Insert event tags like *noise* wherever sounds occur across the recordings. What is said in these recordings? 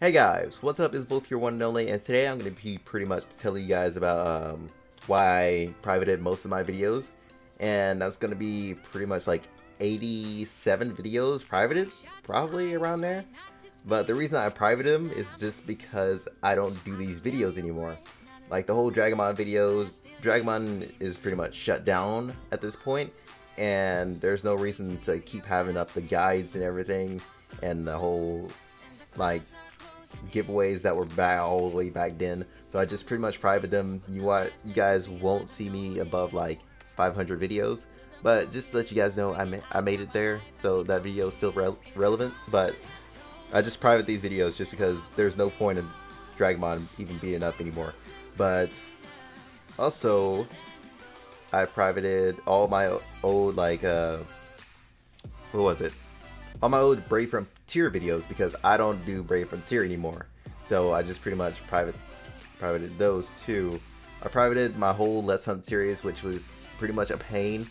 Hey guys, what's up? It's Volf your one and only, and today I'm going to be pretty much telling you guys about um, why I privated most of my videos, and that's going to be pretty much like 87 videos privated, probably around there. But the reason I privated them is just because I don't do these videos anymore. Like the whole Dragonmon videos, Dragonmon is pretty much shut down at this point, and there's no reason to keep having up the guides and everything, and the whole like giveaways that were back all the way back then. So I just pretty much private them. You want you guys won't see me above like 500 videos, but just to let you guys know, I, ma I made it there. So that video is still re relevant, but I just private these videos just because there's no point in Dragonmon even being up anymore. But also, I privated all my old like uh, what was it? All my old Brave from tier videos because I don't do Brave Frontier anymore. So I just pretty much private privated those two. I privated my whole Let's Hunt series, which was pretty much a pain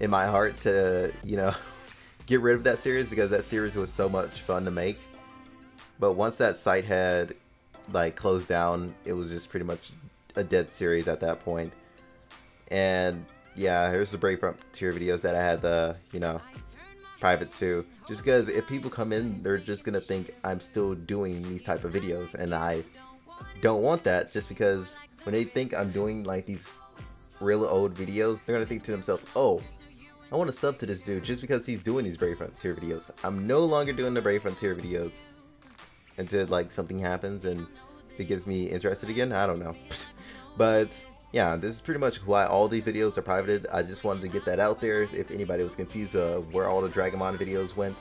in my heart to, you know, *laughs* get rid of that series because that series was so much fun to make. But once that site had like closed down, it was just pretty much a dead series at that point. And yeah, here's the Brave Frontier videos that I had the, you know, private too. Just because if people come in, they're just gonna think I'm still doing these type of videos, and I don't want that. Just because when they think I'm doing like these real old videos, they're gonna think to themselves, "Oh, I want to sub to this dude just because he's doing these Brave Frontier videos." I'm no longer doing the Brave Frontier videos until like something happens and it gets me interested again. I don't know, *laughs* but yeah, this is pretty much why all the videos are privated. I just wanted to get that out there. If anybody was confused of where all the Dragonmon videos went,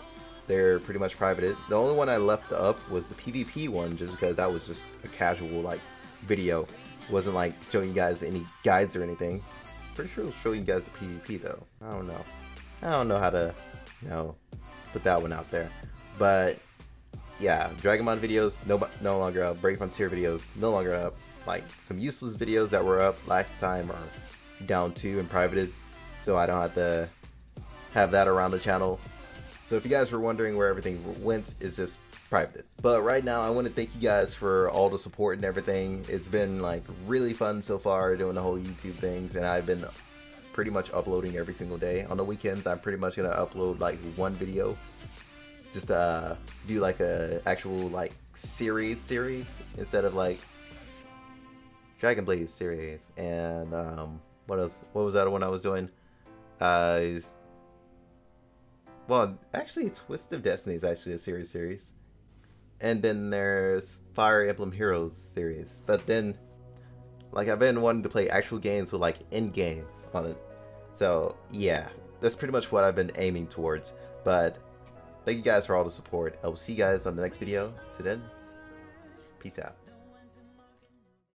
they're pretty much privated. The only one I left up was the PvP one, just because that was just a casual like video. It wasn't like showing you guys any guides or anything. Pretty sure it'll show you guys the PvP though. I don't know. I don't know how to, you know, put that one out there. But yeah, Dragonmon videos no no longer up. Brave Frontier videos no longer up like some useless videos that were up last time are down too and privated so I don't have to have that around the channel. So if you guys were wondering where everything went it's just private. But right now I want to thank you guys for all the support and everything. It's been like really fun so far doing the whole YouTube things and I've been pretty much uploading every single day. On the weekends I'm pretty much gonna upload like one video. Just uh do like a actual like series series instead of like Dragon Blaze series, and um, what else? What was that one I was doing? Uh, well, actually, Twist of Destiny is actually a series series, and then there's Fire Emblem Heroes series. But then, like, I've been wanting to play actual games with like end game on it. So yeah, that's pretty much what I've been aiming towards. But thank you guys for all the support. I will see you guys on the next video. Till then, peace out.